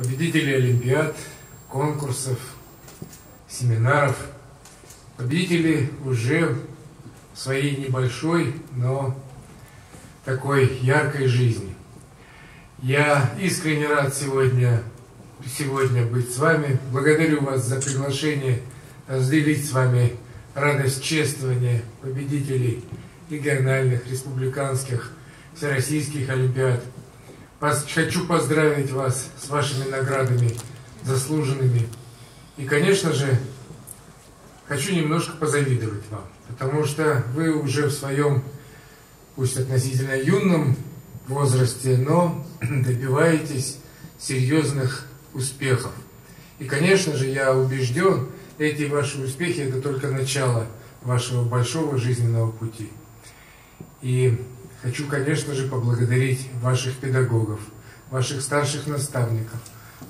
победителей Олимпиад, конкурсов, семинаров, победители уже своей небольшой, но такой яркой жизни. Я искренне рад сегодня, сегодня быть с вами. Благодарю вас за приглашение разделить с вами радость чествования победителей региональных, республиканских, всероссийских олимпиад. Хочу поздравить вас с вашими наградами заслуженными. И, конечно же, хочу немножко позавидовать вам, потому что вы уже в своем, пусть относительно юном возрасте, но добиваетесь серьезных успехов. И, конечно же, я убежден, эти ваши успехи – это только начало вашего большого жизненного пути. И хочу, конечно же, поблагодарить ваших педагогов, ваших старших наставников,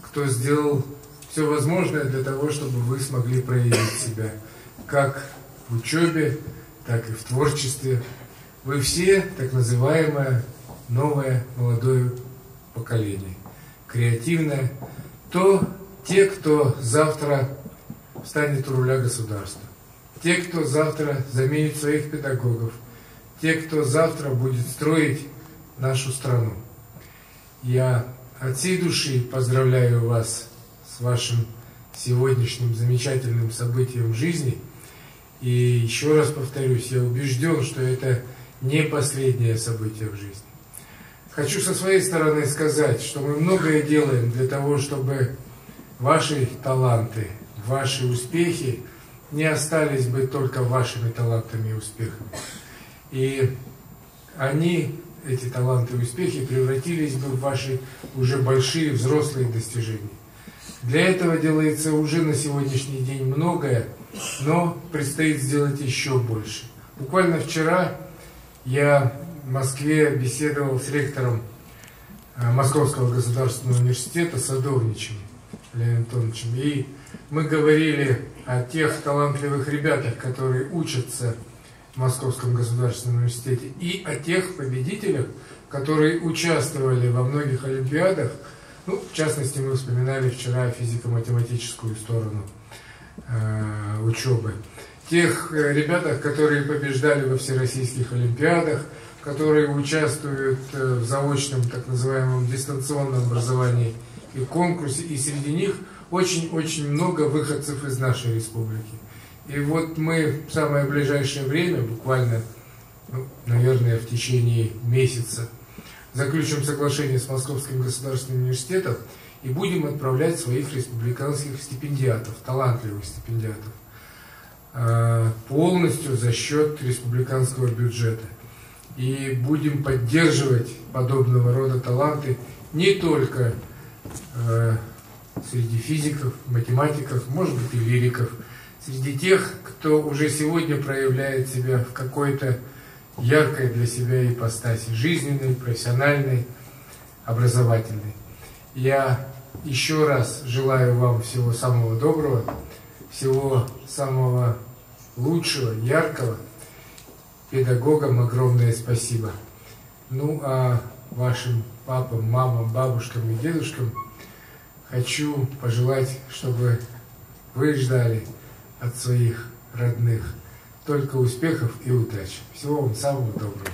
кто сделал все возможное для того, чтобы вы смогли проявить себя как в учебе, так и в творчестве. Вы все так называемое новое молодое поколение, креативное, то те, кто завтра станет у руля государства, те, кто завтра заменит своих педагогов, те, кто завтра будет строить нашу страну. Я от всей души поздравляю вас с вашим сегодняшним замечательным событием жизни. И еще раз повторюсь, я убежден, что это не последнее событие в жизни. Хочу со своей стороны сказать, что мы многое делаем для того, чтобы ваши таланты, ваши успехи не остались бы только вашими талантами и успехами. И они, эти таланты и успехи, превратились бы в ваши уже большие взрослые достижения. Для этого делается уже на сегодняшний день многое, но предстоит сделать еще больше. Буквально вчера я в Москве беседовал с ректором э, Московского государственного университета Садовничем Леонидом Антоновичем. И мы говорили о тех талантливых ребятах, которые учатся в Московском государственном университете, и о тех победителях, которые участвовали во многих олимпиадах. Ну, в частности, мы вспоминали вчера физико-математическую сторону э, учебы. Тех э, ребятах, которые побеждали во всероссийских олимпиадах, которые участвуют э, в заочном, так называемом, дистанционном образовании и конкурсе, и среди них очень-очень много выходцев из нашей республики. И вот мы в самое ближайшее время, буквально, ну, наверное, в течение месяца, заключим соглашение с Московским государственным университетом и будем отправлять своих республиканских стипендиатов, талантливых стипендиатов, э, полностью за счет республиканского бюджета. И будем поддерживать подобного рода таланты не только э, среди физиков, математиков, может быть и лириков, среди тех, кто уже сегодня проявляет себя в какой-то яркой для себя ипостаси, жизненной, профессиональной, образовательной. Я еще раз желаю вам всего самого доброго, всего самого лучшего, яркого. Педагогам огромное спасибо. Ну а вашим папам, мамам, бабушкам и дедушкам хочу пожелать, чтобы вы ждали от своих родных только успехов и удачи. Всего вам самого доброго.